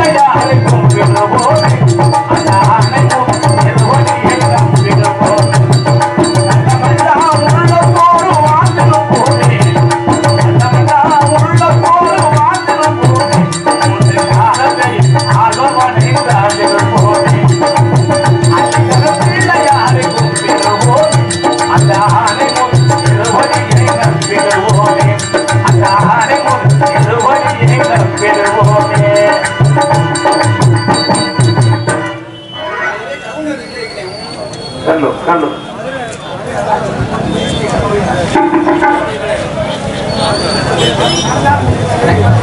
Canada. Gracias.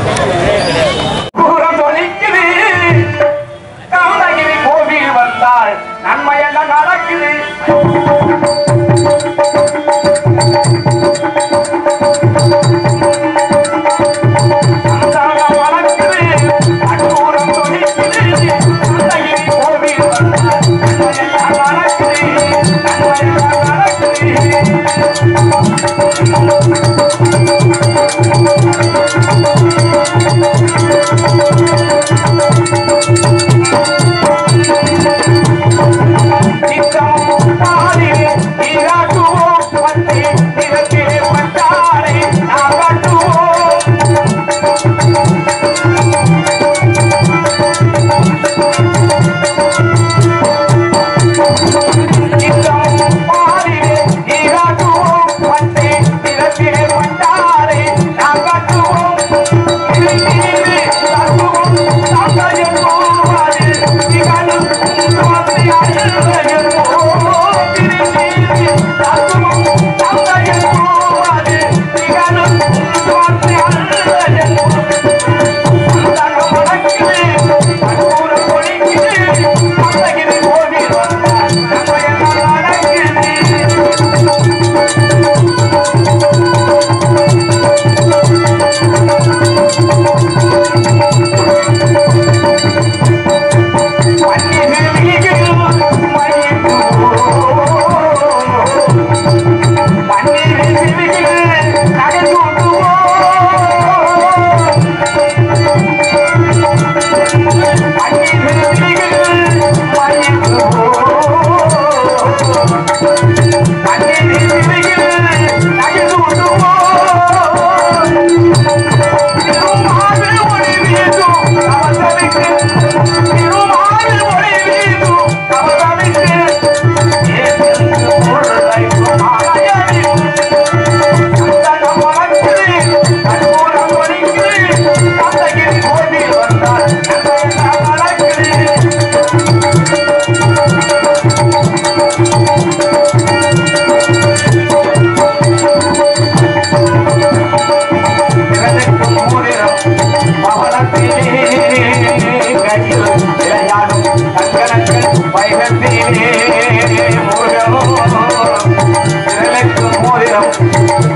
ছোট Música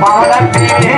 மரணத்திலே